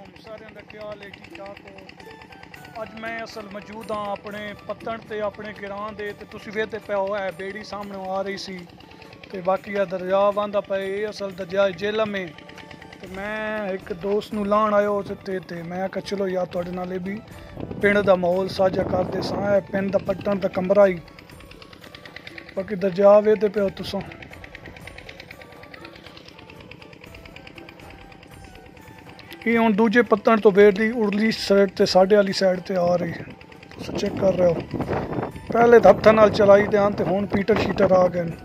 ਅਲੈਕੁਮ ਸਾਰਿਆਂ ਦਾ ਕੀ ਹੈ, ਠੀਕ ਠਾਕ ਹੋ। ਅੱਜ ਮੈਂ ਅਸਲ ਮੌਜੂਦ ਹਾਂ ਆਪਣੇ ਪੱਤਣ ਤੇ, ਆਪਣੇ ਗਿਰਾਂ ਦੇ ਤੇ। ਤੁਸੀਂ ਵੇਖਦੇ ਪਏ ਹੋ, ਇਹ ਬੇੜੀ ਸਾਹਮਣੇ ਆ ਰਹੀ ਸੀ। ਤੇ ਬਾਕੀ ਆ ਦਰਿਆ ਵਾਂਦਾ ਪਏ, ਇਹ ਅਸਲ ਦਰਿਆ ਜੇਲਮ ਹੈ। ਤੇ ਮੈਂ ਇੱਕ ਦੋਸਤ ਨੂੰ ਲਾਣ ਆਇਓ ਤੇ ਤੇ ਮੈਂ ਕਿਹਾ, ਚਲੋ ਯਾਰ, ਤੁਹਾਡੇ ਨਾਲ ਇਹ ਵੀ ਪਿੰਡ ਦਾ ਮਾਹੌਲ ਸਾਂਝਾ ਕਰਦੇ ਸਾਂ। ਇਹ ਪਿੰਡ ਦਾ ਪੱਟਣ ਦਾ ਕਮਰਾ ਹੀ। ਬਾਕੀ ਦਰਿਆ ਵੇਖਦੇ ਪਏ ਹੋ ਤੁਸੀਂ। ਇਹ ਹੁਣ ਦੂਜੇ ਪੱਤਣ ਤੋਂ ਵੇਰ ਦੀ ਉਰਲੀ ਸਾਈਡ ਤੇ, ਸਾਡੇ ਵਾਲੀ ਸਾਈਡ ਤੇ ਆ ਰਹੀ। ਤੁਸੀਂ ਚੈੱਕ ਕਰ ਰਹੇ ਹੋ। ਪਹਿਲੇ ਤਾਂ ਹੱਥਾਂ ਨਾਲ ਚਲਾਈ ਦੇ ਹਨ ਤੇ ਹੁਣ ਪੀਟਰ ਸ਼ੀਟਰ ਆ ਗਏ ਨੇ।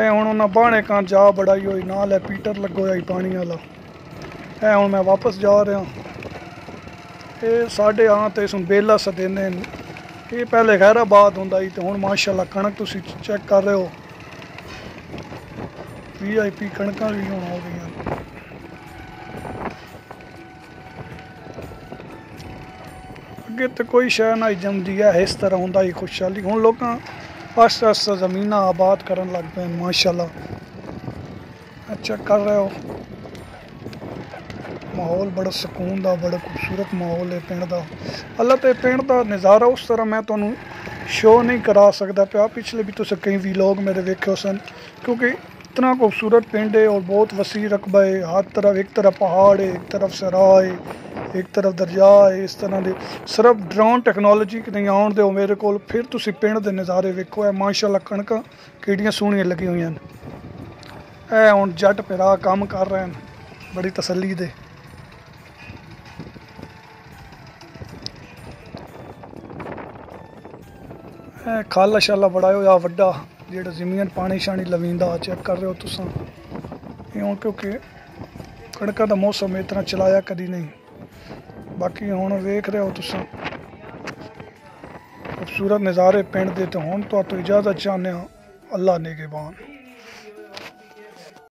ਇਹ ਹੁਣ ਉਹਨਾਂ ਬਾਣੇ ਕਾਂ ਜਾ ਬੜਾਈ ਹੋਈ, ਨਾਲ ਹੈ ਪੀਟਰ ਲੱਗੋ ਆਈ ਪਾਣੀ ਵਾਲਾ। ਇਹ ਹੁਣ ਮੈਂ ਵਾਪਸ ਜਾ ਰਿਹਾ। ਇਹ ਸਾਡੇ ਆਂ ਤੇ ਸੁਣ ਬੇਲਾ ਸਦੇਨੇ ਨੇ। ਇਹ ਪਹਿਲੇ ਖੈਰਾਬਾਦ ਹੁੰਦਾ ਸੀ ਤੇ ਹੁਣ ਮਾਸ਼ਾਅੱਲਾ ਕਣਕ ਤੁਸੀਂ ਚੈੱਕ ਕਰ ਰਹੇ ਹੋ। ਵੀਆਈਪੀ ਕਣਕਾਂ ਵੀ ਹੁਣ ਹੋ ਗਈਆਂ ਅੱਗੇ ਤੇ ਕੋਈ ਸ਼ੈ ਨਾ ਜੰਮਦੀ ਹੈ ਇਸ ਤਰ੍ਹਾਂ ਹੁੰਦਾ ਹੀ ਖੁਸ਼ਹਾਲੀ। ਹੁਣ ਲੋਕਾਂ ਆਸਤਾ ਆਸਤਾ ਜ਼ਮੀਨਾਂ ਆਬਾਦ ਕਰਨ ਲੱਗ ਪਏ, ਮਾਸ਼ਾਅੱਲਾ। ਅੱਛਾ, ਕਰ ਰਹੇ ਹੋ। ਮਾਹੌਲ ਬੜਾ ਸਕੂਨ ਦਾ, ਬੜਾ ਖੂਬਸੂਰਤ ਮਾਹੌਲ ਹੈ ਪਿੰਡ ਦਾ। ਅੱਲਾ ਤੇ ਪਿੰਡ ਦਾ ਨਜ਼ਾਰਾ ਉਸ ਤਰ੍ਹਾਂ ਮੈਂ ਤੁਹਾਨੂੰ ਸ਼ੋਅ ਨਹੀਂ ਕਰਾ ਸਕਦਾ ਪਿਆ। ਪਿਛਲੇ ਵੀ ਤੁਸੀਂ ਕਈ ਵੀਲੌਗ ਮੇਰੇ ਵੇਖੇ ਹੋ ਸਨ, ਕਿਉਂਕਿ ਇਤਨਾ ਖੂਬਸੂਰਤ ਪਿੰਡ ਹੈ ਔਰ ਬਹੁਤ ਵਸੀ ਰਕਬਾ ਹੈ। ਹਰ ਤਰਫ ਇੱਕ ਤਰ੍ਹਾਂ ਪਹਾੜ ਹੈ, ਇੱਕ ਤਰਫ ਸਰਾਹ ਹੈ। ਇੱਕ ਤਰਫ ਦਰਿਆ ਹੈ ਇਸ ਤਰ੍ਹਾਂ ਦੇ। ਸਿਰਫ ਡਰੋਨ ਟੈਕਨੋਲੋਜੀ ਕਿ ਨਹੀਂ ਆਉਣ ਦਿਓ ਮੇਰੇ ਕੋਲ, ਫਿਰ ਤੁਸੀਂ ਪਿੰਡ ਦੇ ਨਜ਼ਾਰੇ ਵੇਖੋ। ਇਹ ਮਾਸ਼ਾਅੱਲਾ ਕਣਕਾਂ ਕਿਹੜੀਆਂ ਸੋਹਣੀਆਂ ਲੱਗੀਆਂ ਹੋਈਆਂ ਨੇ। ਇਹ ਹੁਣ ਜੱਟ ਪਿਰਾ ਕੰਮ ਕਰ ਰਹੇ ਨੇ, ਬੜੀ ਤਸੱਲੀ ਦੇ। ਇਹ ਖਾਲਾ ਸ਼ਾਲਾ ਬੜਾ ਹੋਇਆ, ਵੱਡਾ। ਜਿਹੜਾ ਜ਼ਮੀਨ ਪਾਣੀ ਸ਼ਾਣੀ ਲਵੀਂਦਾ, ਚੈੱਕ ਕਰ ਰਹੇ ਹੋ ਤੁਸੀਂ। ਇਹ ਹੁਣ ਕਿਉਂਕਿ ਕਣਕਾਂ ਦਾ ਮੌਸਮ ਇਸ ਤਰ੍ਹਾਂ ਚਲਾਇਆ ਕਦੀ ਨਹੀਂ। ਬਾਕੀ ਹੁਣ ਵੇਖ ਰਹੇ ਹੋ ਤੁਸੀਂ। ਖੂਬਸੂਰਤ ਨਜ਼ਾਰੇ ਪਿੰਡ ਦੇ ਤੇ ਹੁਣ ਤੋਂ ਇਜਾਜ਼ਤ ਚਾਹੁੰਦੇ ਹਾਂ। ਅੱਲਾ ਨੇਗੇਬਾਨ